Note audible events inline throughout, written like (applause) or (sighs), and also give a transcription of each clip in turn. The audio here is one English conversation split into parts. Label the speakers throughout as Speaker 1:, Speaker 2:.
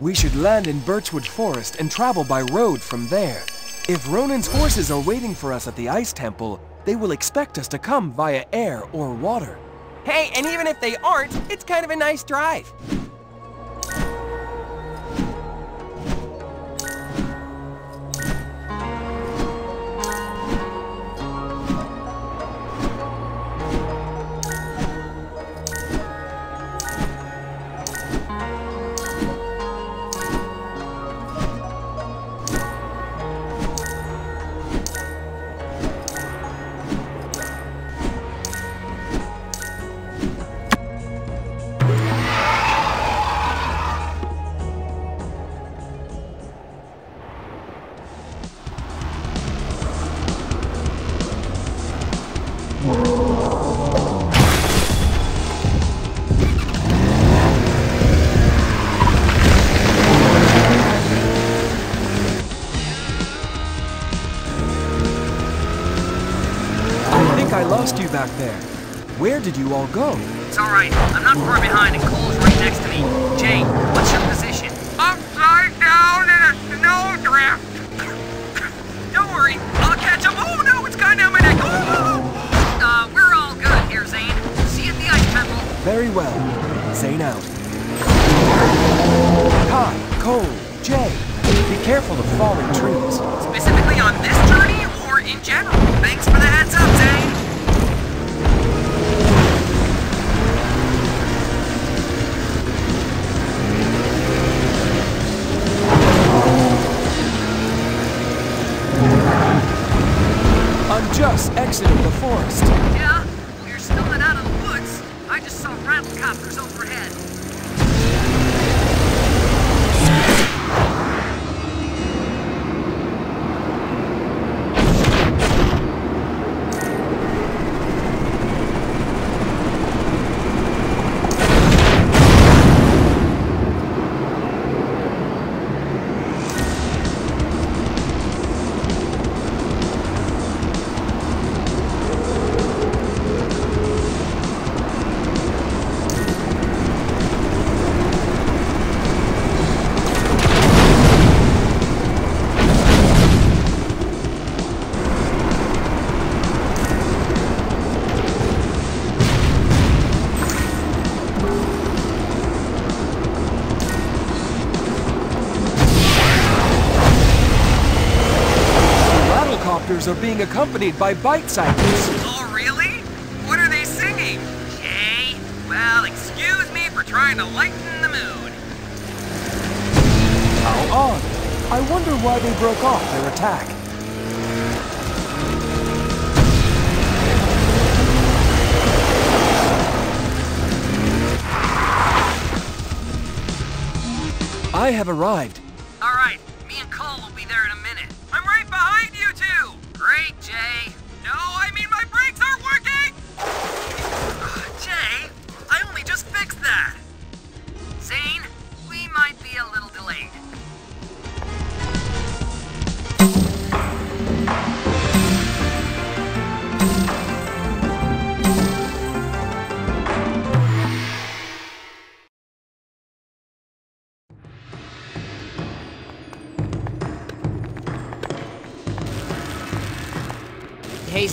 Speaker 1: We should land in Birchwood Forest and travel by road from there. If Ronin's forces are waiting for us at the Ice Temple, they will expect us to come via air or water.
Speaker 2: Hey, and even if they aren't, it's kind of a nice drive.
Speaker 1: Lost you back there. Where did you all go?
Speaker 3: It's alright. I'm not far behind and Cole's right next to me. Jay, what's your position?
Speaker 4: Upside down in a snowdrift.
Speaker 3: Don't worry, I'll catch up. Oh no, it's gone down my neck. Oh! Uh, we're all good here, Zane. See you at the Ice Temple.
Speaker 1: Very well. Zane out. Kai, Cole, Jay, be careful of falling trees.
Speaker 3: Specifically on this journey or in general? Thanks for the heads up, Zane. Rattlecopters
Speaker 1: are being accompanied by bite cycles.
Speaker 3: Oh, really? What are they singing? Jay? Well, excuse me for trying to lighten the mood.
Speaker 1: How odd. I wonder why they broke off their attack. I have arrived.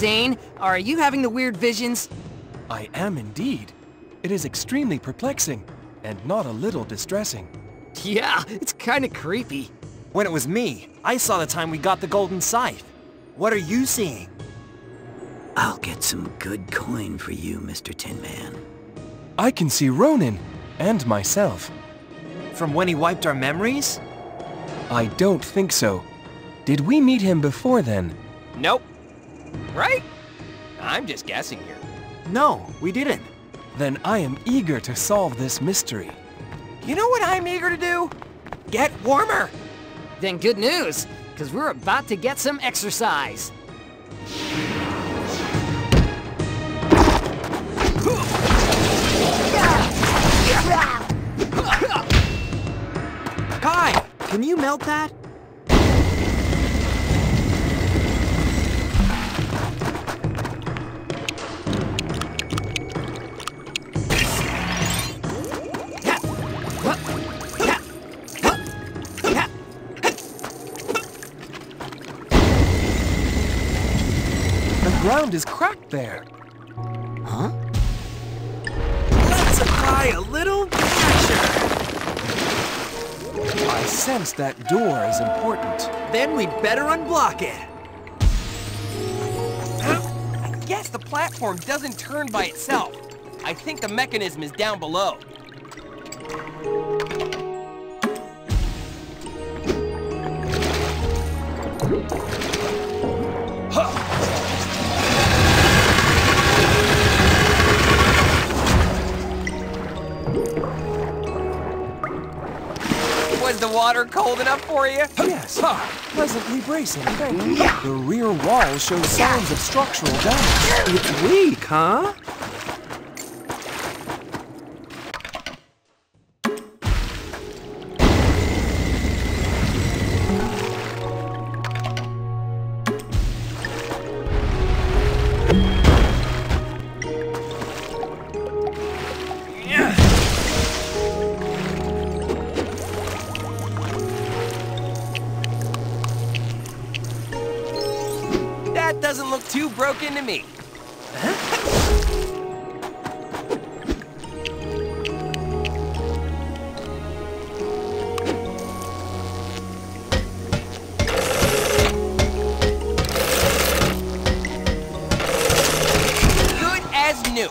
Speaker 3: Zane, are you having the weird visions?
Speaker 1: I am indeed. It is extremely perplexing and not a little distressing.
Speaker 2: Yeah, it's kind of creepy.
Speaker 5: When it was me, I saw the time we got the golden scythe. What are you seeing?
Speaker 6: I'll get some good coin for you, Mr. Tin Man.
Speaker 1: I can see Ronin and myself.
Speaker 5: From when he wiped our memories?
Speaker 1: I don't think so. Did we meet him before then?
Speaker 2: Nope. Right? I'm just guessing here.
Speaker 5: No, we didn't.
Speaker 1: Then I am eager to solve this mystery.
Speaker 2: You know what I'm eager to do? Get warmer. Then good news, because we're about to get some exercise.
Speaker 5: Kai, can you melt that?
Speaker 1: Ground is cracked there. Huh?
Speaker 5: Let's apply a little pressure.
Speaker 1: I sense that door is important.
Speaker 5: Then we'd better unblock it.
Speaker 2: I guess the platform doesn't turn by itself. I think the mechanism is down below. Cold enough for you?
Speaker 1: Yes, pleasantly bracing, thank you. The rear wall shows signs of structural damage.
Speaker 5: It's weak, huh?
Speaker 2: Broken to me. Good as new.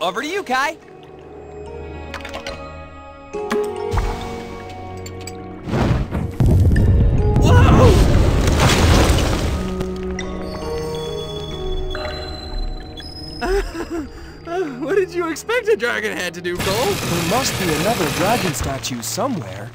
Speaker 2: Over to you, Kai.
Speaker 5: What did you expect a dragon head to do, Cole?
Speaker 1: There must be another dragon statue somewhere.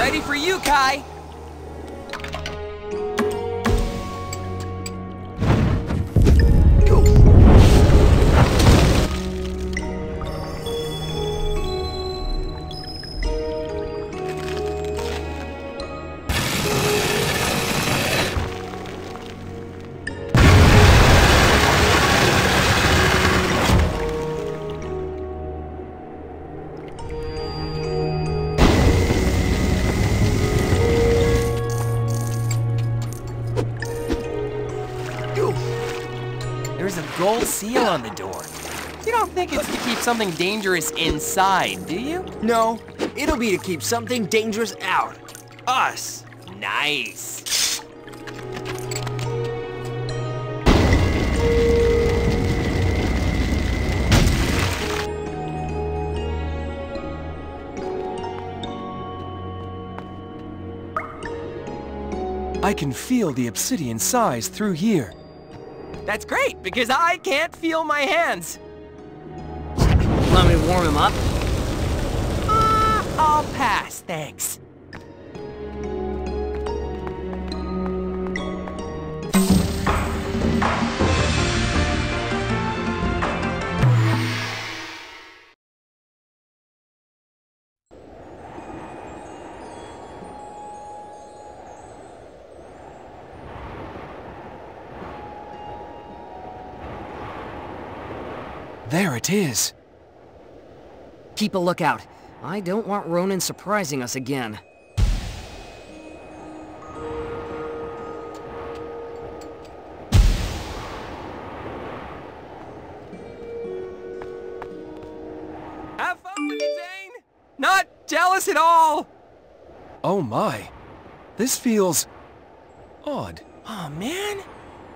Speaker 2: Ready for you, Kai. Gold seal on the door. You don't think it's to keep something dangerous inside, do you?
Speaker 5: No, it'll be to keep something dangerous out. Us.
Speaker 2: Nice.
Speaker 1: I can feel the obsidian scythe through here.
Speaker 2: That's great, because I can't feel my hands.
Speaker 3: Let me warm him up?
Speaker 2: Uh, I'll pass, thanks.
Speaker 1: There it is.
Speaker 3: Keep a lookout. I don't want Ronin surprising us again.
Speaker 5: Have fun with it, Zane! Not jealous at all!
Speaker 1: Oh my. This feels... odd.
Speaker 2: oh, man.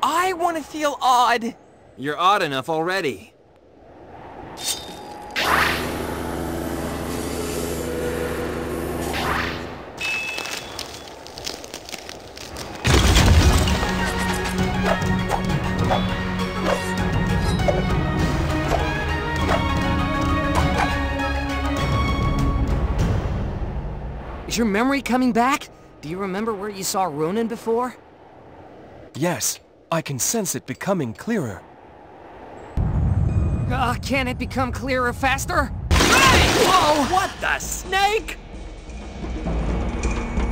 Speaker 2: I want to feel odd.
Speaker 5: You're odd enough already.
Speaker 3: Is your memory coming back? Do you remember where you saw Ronin before?
Speaker 1: Yes, I can sense it becoming clearer.
Speaker 3: Uh, can it become clearer faster?
Speaker 2: Whoa! What the snake?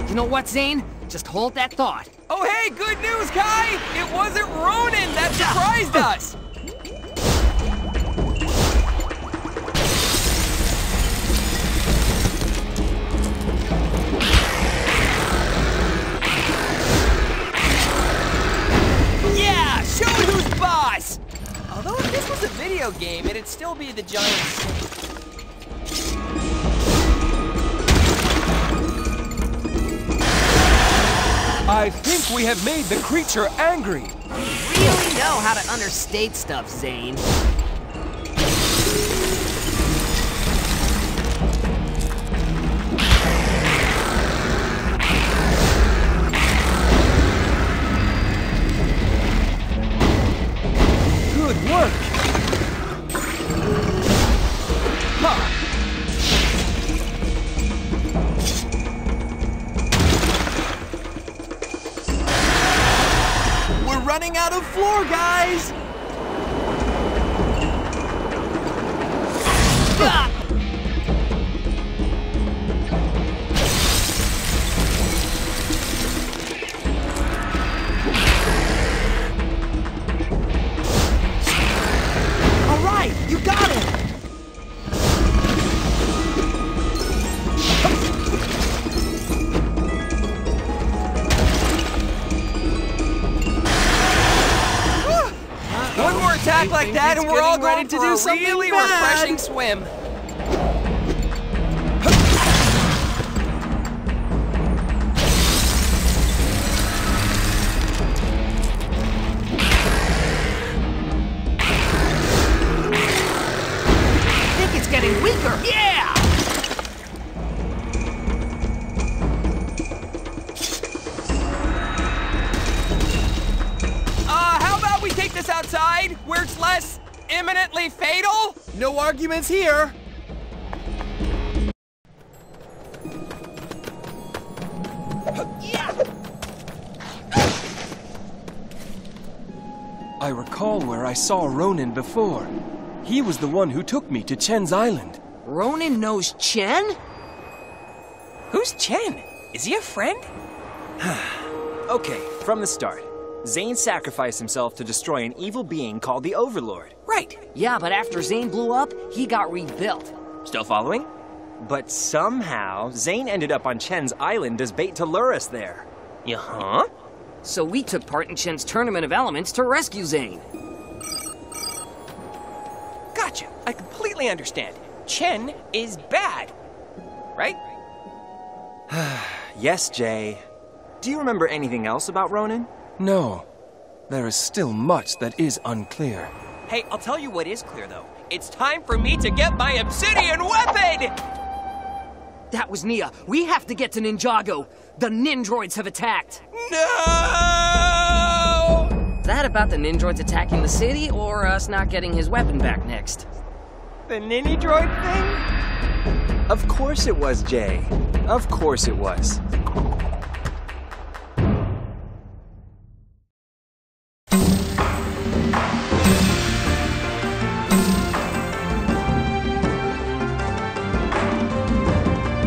Speaker 3: You know what, Zane? Just hold that thought.
Speaker 2: Oh hey, good news, Kai! It wasn't Ronin that surprised us! Was a video game, it'd still be the giant snake.
Speaker 1: I think we have made the creature angry.
Speaker 3: Really know how to understate stuff, Zane.
Speaker 2: Of floor, guys!
Speaker 5: Like that
Speaker 2: it's
Speaker 5: and we're all going
Speaker 2: ready
Speaker 5: to do
Speaker 2: a
Speaker 5: something
Speaker 2: really
Speaker 5: bad.
Speaker 2: refreshing swim.
Speaker 3: I think it's getting weaker. Yeah!
Speaker 2: Imminently fatal? No arguments here.
Speaker 1: I recall where I saw Ronin before. He was the one who took me to Chen's Island.
Speaker 3: Ronin knows Chen?
Speaker 2: Who's Chen? Is he a friend? (sighs)
Speaker 5: Okay, from the start. Zane sacrificed himself to destroy an evil being called the Overlord.
Speaker 2: Right.
Speaker 3: Yeah, but after Zane blew up, he got rebuilt.
Speaker 5: Still following? But somehow, Zane ended up on Chen's island as bait to lure us there.
Speaker 2: Yeah, huh?
Speaker 3: So we took part in Chen's Tournament of Elements to rescue Zane.
Speaker 2: Gotcha. I completely understand. Chen is bad. Right? (sighs)
Speaker 5: Yes, Jay. Do you remember anything else about Ronin?
Speaker 1: No, there is still much that is unclear.
Speaker 2: Hey, I'll tell you what is clear though. It's time for me to get my obsidian weapon!
Speaker 3: That was Nya. We have to get to Ninjago. The Nindroids have attacked.
Speaker 2: No!
Speaker 3: Is that about the Nindroids attacking the city or us not getting his weapon back next?
Speaker 2: The ninny droid thing?
Speaker 5: Of course it was, Jay. Of course it was.